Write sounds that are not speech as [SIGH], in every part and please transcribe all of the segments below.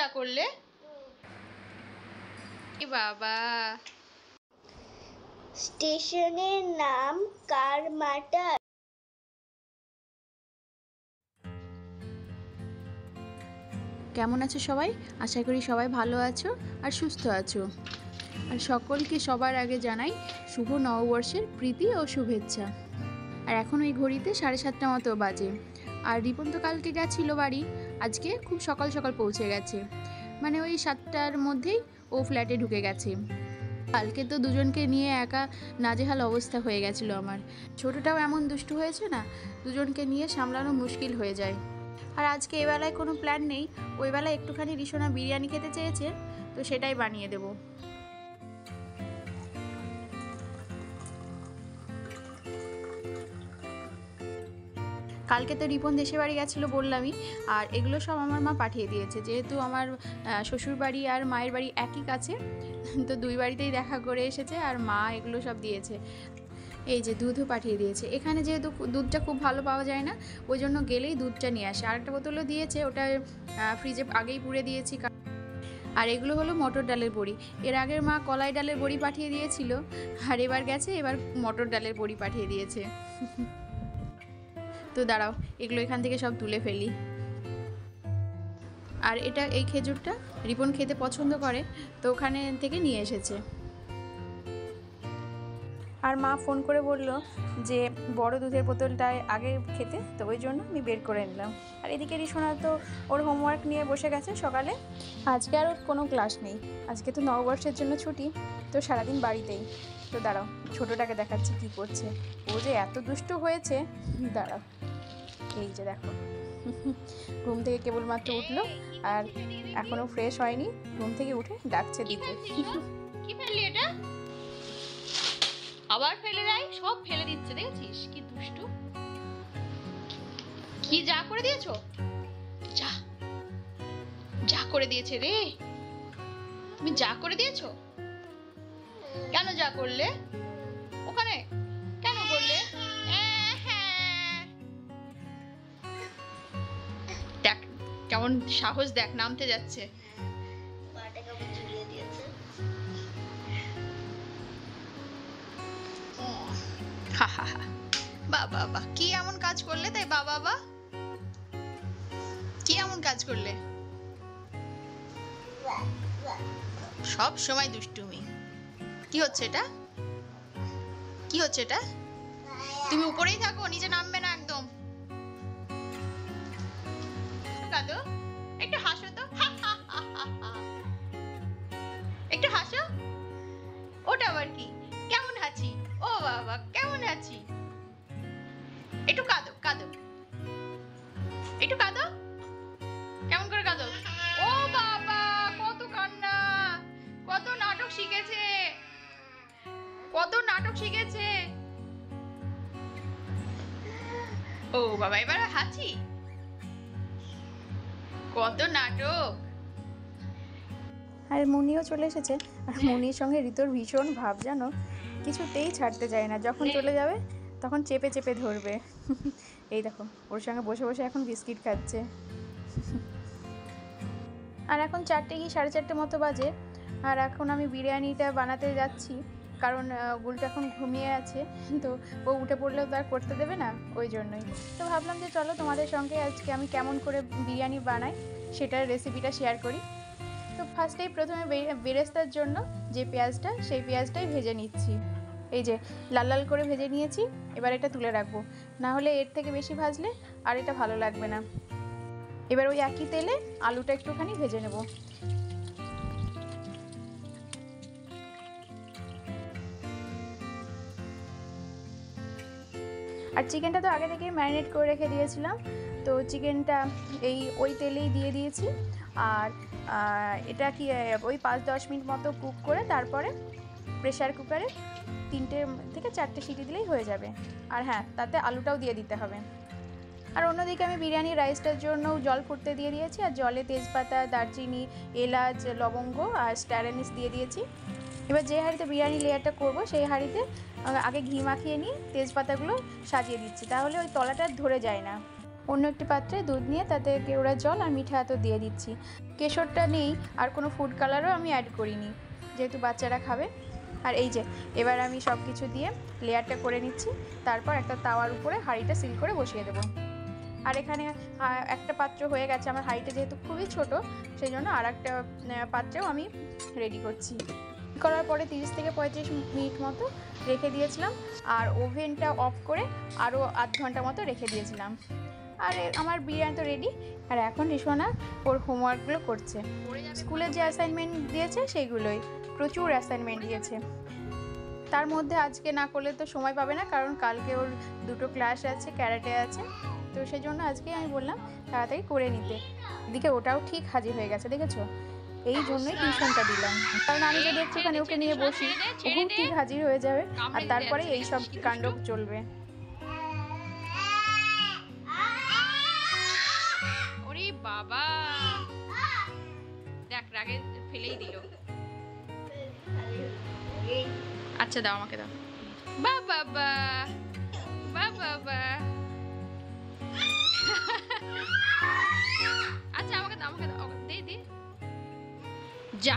যা করলে? এ বাবা। স্টেশনের নাম কারমাটা। কেমন আছো সবাই? আশা করি সবাই ভালো আছো আর সুস্থ আছো। আর সকলকে সবার আগে জানাই শুভ নববর্ষের প্রীতি ও শুভেচ্ছা। আর এখন ওই ঘড়িতে সাড়ে সাতটা মতো বাজে। আর রিপন তো কালকে গেছিল বাড়ি আজকে খুব সকাল সকাল পৌঁছে গেছে। মানে ওই সাতটার মধ্যেই ও ফ্ল্যাটে ঢুকে গেছে। কালকে তো দুজনকে নিয়ে একা নাজেহাল অবস্থা হয়ে গেছিল আমার। ছোটোটাও এমন দুষ্টু হয়েছে না, দুজনকে নিয়ে সামলানো মুশকিল হয়ে যায়। আর আজকে এবেলায় কোনো প্ল্যান নেই। ওই বেলায় একটুখানি রিসোনা বিরিয়ানি খেতে চেয়েছে, তো সেটাই বানিয়ে দেব। কালকে তো রিপন দেশে বাড়ি গেছিল বললামই, আর এগুলো সব আমার মা পাঠিয়ে দিয়েছে। যেহেতু আমার শ্বশুর বাড়ি আর মায়ের বাড়ি একই কাছে, তো দুই বাড়িতেই দেখা করে এসেছে আর মা এগুলো সব দিয়েছে। এই যে দুধও পাঠিয়ে দিয়েছে। এখানে যেহেতু দুধটা খুব ভালো পাওয়া যায় না, ওই জন্য গেলেই দুধটা নিয়ে আসে। আরেকটা বোতলও দিয়েছে, ওটা ফ্রিজে আগেই পুড়ে দিয়েছি আর এগুলো হলো মটর ডালের বড়ি। এর আগের মা কলাই ডালের বড়ি পাঠিয়ে দিয়েছিল, আর এবার গেছে, এবার মটর ডালের বড়ি পাঠিয়ে দিয়েছে। [LAUGHS] তো দাঁড়াও, এগুলো এখান থেকে সব তুলে ফেলি। আর এটা এই খেজুরটা রিপন খেতে পছন্দ করে, তো ওখানে থেকে নিয়ে এসেছে। আর মা ফোন করে বলল যে, বড় দুধের বোতলটায় আগে খেতে, তো ওই জন্য আমি বের করে নিলাম। আর এদিকে রিসোনা তো ওর হোমওয়ার্ক নিয়ে বসে গেছে সকালে। আজকে আর ওর কোনো ক্লাস নেই। আজকে তো নববর্ষের জন্য ছুটি, তো সারাদিন বাড়িতেই। তো দাঁড়াও, ছোটোটাকে দেখাচ্ছি কি করছে। ও যে এত দুষ্ট হয়েছে, দাঁড়াও। এই যে দেখো। ঘুম থেকে কেবলমাত্র উঠল আর এখনও ফ্রেশ হয়নি। ঘুম থেকে উঠে ডাকছে দিতে। কি ফেললি এটা? আবার ফেলে দেয়? সব ফেলে দিচ্ছে দেখেছিস? কি দুষ্টু। কি যা করে দিয়েছ? যা। যা করে দিয়েছে রে। তুমি যা করে দিয়েছ? কেন যা করলে? ওখানে কেমন সাহস দেখ নামতে যাচ্ছে। বা বা বা কি এমন কাজ করলে তাই বা বা বা কি এমন কাজ করলে। সব সময় দুষ্টুমি। কি হচ্ছে এটা? কি হচ্ছে এটা? তুমি উপরেই থাকো নিচে নামবে না। একটু হাসো। ওটা আবার কি? কেমন হাসি ও বাবা, কেমন হাসি একটু কাঁদো কাঁদো। একটু কাঁদো? কেমন করে কাঁদো? ও বাবা, কত কান্না। কত নাটক শিখেছে। কত নাটক শিখেছে। ও বাবা, এবার হাসি। কত নাটক। আর মুনিও চলে এসেছে। আর মুনির সঙ্গে ঋতুর ভীষণ ভাব জানো কিছুতেই ছাড়তে চায় না। যখন চলে যাবে, তখন চেপে চেপে ধরবে। এই দেখো, ওর সঙ্গে বসে বসে এখন বিস্কিট খাচ্ছে। আর এখন চারটে কি সাড়ে চারটে মতো বাজে? আর এখন আমি বিরিয়ানিটা বানাতে যাচ্ছি, কারণ গুলটা এখন ঘুমিয়ে আছে। তো ও উঠে পড়লেও তো আর করতে দেবে না, ওই জন্যই। তো ভাবলাম যে চলো তোমাদের সঙ্গে আজকে আমি কেমন করে বিরিয়ানি বানাই, সেটার রেসিপিটা শেয়ার করি। তো ফার্স্টেই প্রথমে বেরেস্তার জন্য যে পেঁয়াজটা, সেই পেঁয়াজটাই ভেজে নিচ্ছি। এই যে লাল লাল করে ভেজে নিয়েছি, এবার এটা তুলে রাখব। না হলে এর থেকে বেশি ভাজলে আর এটা ভালো লাগবে না। এবার ওই একই তেলে আলুটা একটুখানি ভেজে নেব। আর চিকেনটা তো আগে থেকেই ম্যারিনেট করে রেখে দিয়েছিলাম। তো চিকেনটা এই ওই তেলেই দিয়ে দিয়েছি। আর এটা কি ওই পাঁচ দশ মিনিট মতো কুক করে তারপরে প্রেশার কুকারে তিনটে থেকে চারটে সিটি দিলেই হয়ে যাবে। আর হ্যাঁ তাতে আলুটাও দিয়ে দিতে হবে। আর অন্যদিকে আমি বিরিয়ানি রাইসটার জন্য জল ফুটতে দিয়ে দিয়েছি। আর জলে তেজপাতা, দারচিনি, এলাচ, লবঙ্গ আর স্ট্যারানিস দিয়ে দিয়েছি। এবার যে হাঁড়িতে বিরিয়ানি লেয়ারটা করব, সেই হাঁড়িতে আগে ঘি মাখিয়ে নিয়ে তেজপাতাগুলো সাজিয়ে দিচ্ছি। তাহলে ওই তলাটা ধরে যায় না। অন্য একটি পাত্রে দুধ নিয়ে তাতে কেওড়ার জল আর মিঠা এত দিয়ে দিচ্ছি। কেশরটা নেই, আর কোনো ফুড কালারও আমি অ্যাড করিনি, যেহেতু বাচ্চারা খাবে। আর এই যে, এবার আমি সব কিছু দিয়ে লেয়ারটা করে নিচ্ছি, তারপর একটা তাওয়ার উপরে হাঁড়িটা সিল করে বসিয়ে দেবো। আর এখানে একটা পাত্র হয়ে গেছে, আমার হাঁড়িটা যেহেতু খুবই ছোট সেই জন্য আর একটা পাত্রেও আমি রেডি করছি। করার পরে তিরিশ থেকে পঁয়ত্রিশ মিনিট মতো রেখে দিয়েছিলাম, আর ওভেনটা অফ করে আরও আধ ঘণ্টা মতো রেখে দিয়েছিলাম। আর আমার বিরিয়ানি তো রেডি আর এখন রিসোনা ওর হোমওয়ার্কগুলো করছে। স্কুলে যে অ্যাসাইনমেন্ট দিয়েছে সেইগুলোই, প্রচুর অ্যাসাইনমেন্ট দিয়েছে। তার মধ্যে আজকে না করলে তো সময় পাবে না, কারণ কালকে ওর দুটো ক্লাস আছে ক্যারাটে আছে। তো সেই জন্য আজকে আমি বললাম, তাড়াতাড়ি করে নিতে। এদিকে ওটাও ঠিক হাজির হয়ে গেছে, দেখেছ? এই জন্যই টিউশনটা দিলাম। কারণ আমি যদি একটুখানি ওকে নিয়ে বসি ওখানে ঠিক হাজির হয়ে যাবে, আর তারপরে এই সব কাণ্ড চলবে। বাবা। দেখ, রাগে ফেলেই দিল। আচ্ছা দাও আমাকে, দাও। বা বাবা বা। বাবা আচ্ছা আমাকে দাও আমাকে দাও। দে দে। যা।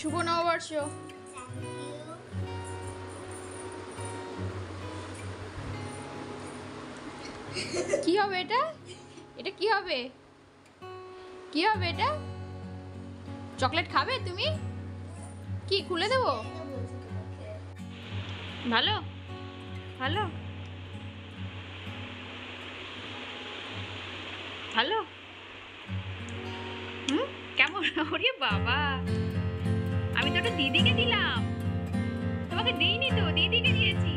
শুভ নববর্ষ। কি হবে এটা? এটা কি হবে? কি হবে এটা? চকলেট খাবে তুমি? কি, খুলে দেবো? ভালো? ভালো? ভালো? হুম? কেমন? ওরে বাবা। আমি তো ওটা দিদিকে দিলাম। তোমাকে দিইনি তো, দিদিকে দিয়েছি।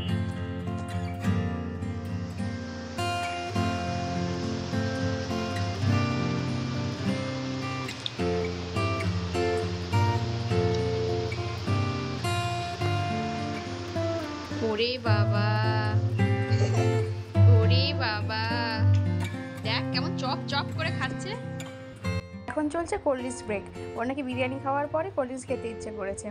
ওরে বাবা। চপ করে খাচ্ছে। এখন চলছে কোল্ড ড্রিঙ্কস ব্রেক ওর নাকি বিরিয়ানি খাওয়ার পরে কোল্ড ড্রিঙ্কস খেতে ইচ্ছে করেছে।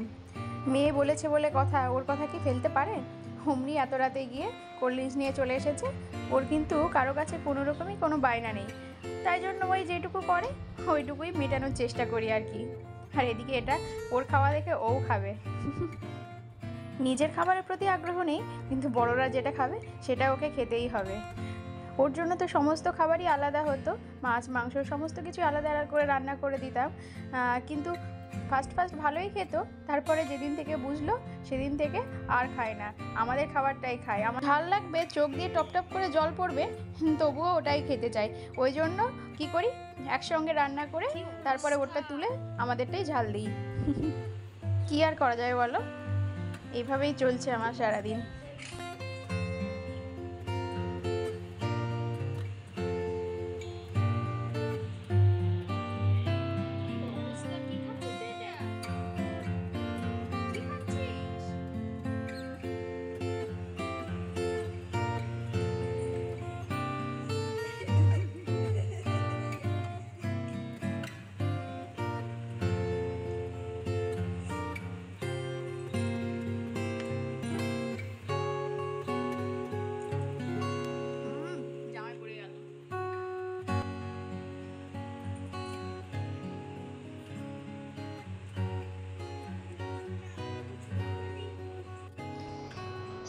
মেয়ে বলেছে বলে কথা, ওর কথা কি ফেলতে পারে? হুমনি এত রাতে গিয়ে কোল্ড ড্রিঙ্কস নিয়ে চলে এসেছে। ওর কিন্তু কারও কাছে কোনো রকমই কোনো বায়না নেই। তাই জন্য ওই যেটুকু করে, ওইটুকুই মেটানোর চেষ্টা করি আর কি। আর এদিকে এটা ওর খাওয়া দেখে ও খাবে। নিজের খাবারের প্রতি আগ্রহ নেই, কিন্তু বড়রা যেটা খাবে সেটা ওকে খেতেই হবে। ওর জন্য তো সমস্ত খাবারই আলাদা হতো। মাছ, মাংস, সমস্ত কিছু আলাদা আলাদা করে রান্না করে দিতাম। কিন্তু ফার্স্ট ফার্স্ট ভালোই খেত, তারপরে যেদিন থেকে বুঝলো, সেদিন থেকে আর খায় না। আমাদের খাবারটাই খায়। আমার ঝাল লাগবে, চোখ দিয়ে টপ টপ করে জল পড়বে তবুও ওটাই খেতে চাই। ওই জন্য কি করি? একসঙ্গে রান্না করে তারপরে ওটা তুলে আমাদেরটাই ঝাল দিই। [LAUGHS] কি আর করা যায় বলো? এভাবেই চলছে আমার সারাদিন।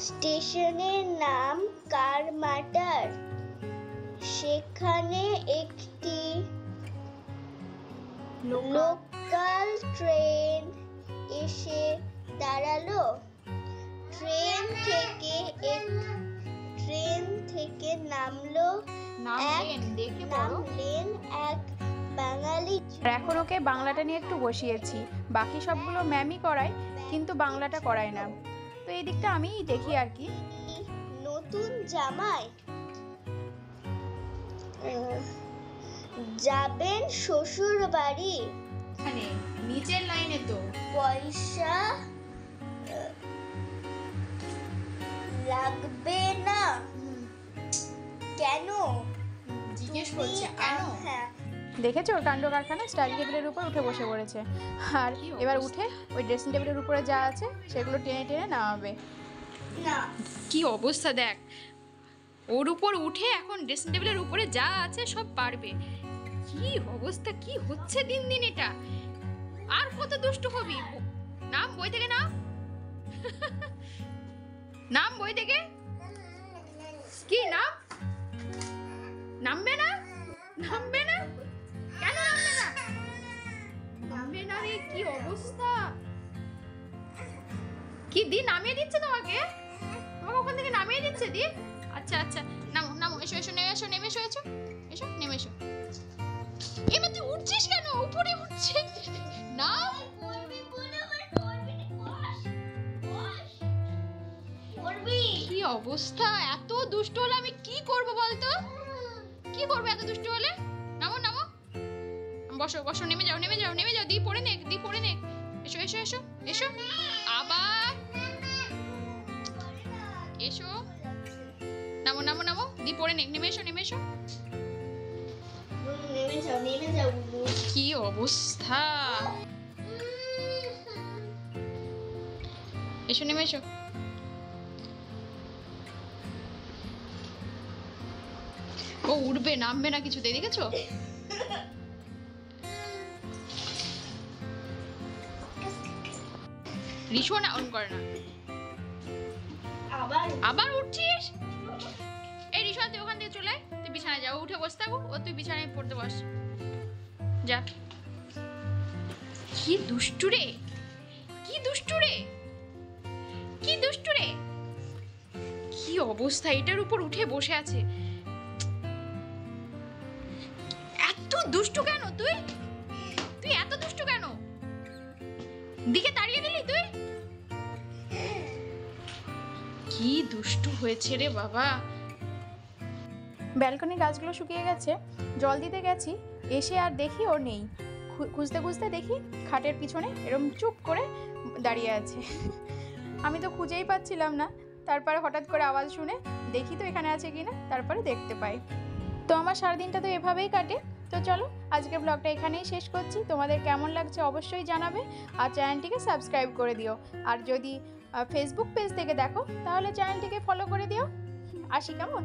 স্টেশনের নাম কারমাটার। সেখানে একটি লোকাল ট্রেন এসে দাঁড়াল। ট্রেন থেকে এক ট্রেন থেকে নামলো এক দেখে নামলেন এক বাঙালি এখন ওকে বাংলাটা নিয়ে একটু বসিয়েছি। বাকি সবগুলো ম্যামই করায় কিন্তু বাংলাটা করায় না। তো এই দিকটা আমি দেখি আর কি। নতুন জামাই। যাবেন শ্বশুর বাড়ি মানে নিচের লাইনে তো। পয়সা লাগবে না। কেন? জিজ্ঞেস করছে কেন? হ্যাঁ। দেখেছ? ওর কাণ্ড কারখানা স্টাডি টেবিলের উপর উঠে বসে পড়েছে। আর এবার উঠে ওই ড্রেসিং টেবিলের উপরে যা আছে সেগুলো টেনে টেনে নামাবে। না। কি অবস্থা দেখ? ওর উপর উঠে এখন ড্রেসিং টেবিলের উপরে যা আছে সব পারবে। কি অবস্থা? কি হচ্ছে দিন দিন এটা? আর কত দুষ্ট হবি? নাম বই থেকে নাম। [LAUGHS] নাম বই থেকে? কি নাম? নামবে না? নামবে না? কেন নামবে না? নামবে না রে কি অবস্থা? কি দি নামিয়ে দিচ্ছে তোমাকে? তোমাকে ওখান থেকে নামিয়ে দিচ্ছে দি আচ্ছা আচ্ছা নামো নামো এসো এসো নেমে এসো নেমে এসো এসো এসো নেমে এসো। এবার তুই উঠছিস কেন? উপরে উঠছিস নাম কি অবস্থা? এত দুষ্ট হলে আমি কি করব বলতো? কি করব এত দুষ্ট হলে? বসো বসো নেমে যাও নেমে যাও নেমে যাও দি পড়ে নে দি পড়ে নে এসো এসো এসো এসো। আবার। এসো। নামো নামো নামো দি পড়ে নে নেমে এসো নেমে এসো। কি অবস্থা? এসো নেমে এসো। ও উঠবে নামবে না কিছুতে দেখেছ? রিসো না অন করে না। আবার? আবার উঠছিস? এই রিসা তুই ওখান থেকে চলে। তুই বিছানায় যাও উঠে বসে থাকো ও তুই বিছানায় পড়তে বস। যা। কি দুষ্টু রে! কি দুষ্টু রে! কি দুষ্টু রে! কি অবস্থা এটার উপর উঠে বসে আছে। এত দুষ্টু কেন তুই? তুই এত দুষ্টু কেন? দিকে তাড়িয়ে দিলি তুই? কি দুষ্টু হয়েছে রে বাবা। ব্যালকনি গাছগুলো শুকিয়ে গেছে, জল দিতে গেছি, এসে আর দেখি ও নেই। খুঁজতে খুঁজতে দেখি খাটের পিছনে এরম চুপ করে দাঁড়িয়ে আছে। আমি তো খুঁজেই পাচ্ছিলাম না, তারপরে হঠাৎ করে আওয়াজ শুনে দেখি তো এখানে আছে কিনা, তারপরে দেখতে পাই। তো আমার সারাদিনটা তো এভাবেই কাটে। তো চলো আজকের ব্লগটা এখানেই শেষ করছি। তোমাদের কেমন লাগছে অবশ্যই জানাবে, আর চ্যানেলটিকে সাবস্ক্রাইব করে দিও। আর যদি ফেসবুক পেজ থেকে দেখো তাহলে চ্যানেলটিকে ফলো করে দিও। আসি কেমন?